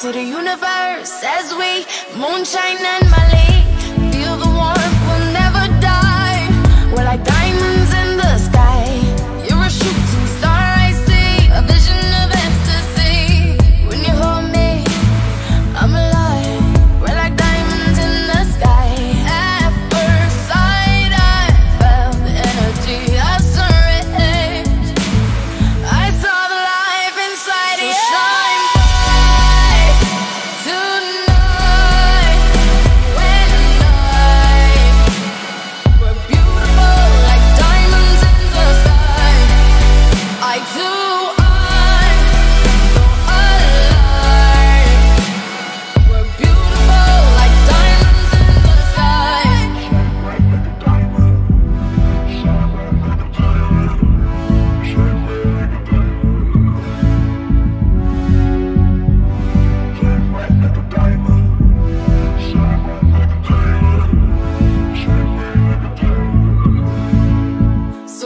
to the universe as we moonshine and my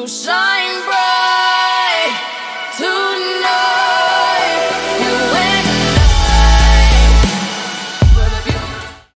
show.